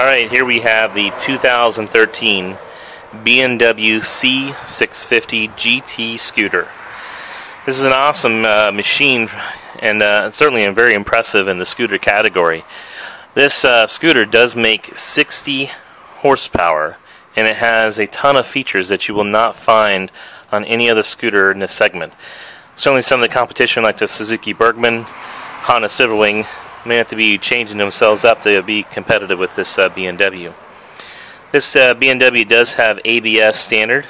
Alright, here we have the 2013 BMW C650 GT scooter. This is an awesome uh, machine and uh, certainly very impressive in the scooter category. This uh, scooter does make 60 horsepower and it has a ton of features that you will not find on any other scooter in this segment. Certainly some of the competition like the Suzuki Burgman, Honda Silverwing may have to be changing themselves up to be competitive with this uh, BMW. This uh, BMW does have ABS standard.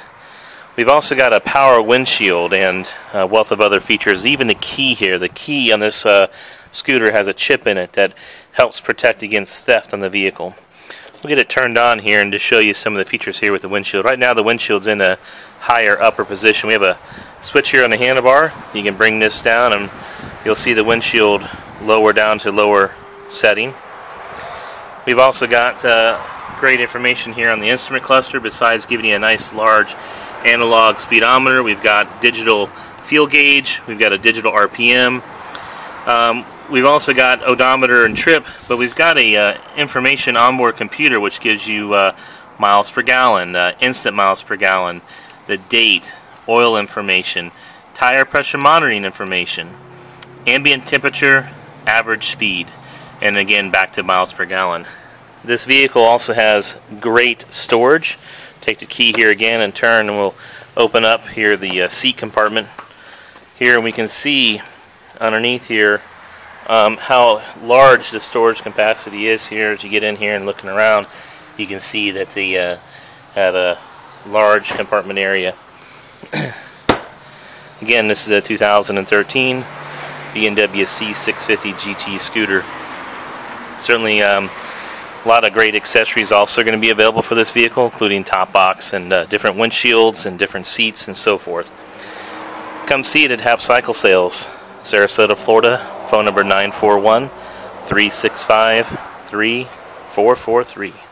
We've also got a power windshield and a wealth of other features. Even the key here, the key on this uh, scooter has a chip in it that helps protect against theft on the vehicle. We'll get it turned on here and to show you some of the features here with the windshield. Right now the windshield's in a higher upper position. We have a switch here on the handlebar. You can bring this down and you'll see the windshield lower down to lower setting. We've also got uh, great information here on the instrument cluster besides giving you a nice large analog speedometer. We've got digital fuel gauge, we've got a digital RPM. Um, we've also got odometer and trip, but we've got a uh, information onboard computer which gives you uh, miles per gallon, uh, instant miles per gallon, the date, oil information, tire pressure monitoring information, ambient temperature, average speed and again back to miles per gallon. This vehicle also has great storage. Take the key here again and turn and we'll open up here the uh, seat compartment. Here we can see underneath here um, how large the storage capacity is here as you get in here and looking around you can see that they uh, have a large compartment area. Again this is a 2013 BMW C650 GT scooter. Certainly um, a lot of great accessories also going to be available for this vehicle, including top box and uh, different windshields and different seats and so forth. Come see it at Hap Cycle Sales, Sarasota, Florida. Phone number 941 365 3443.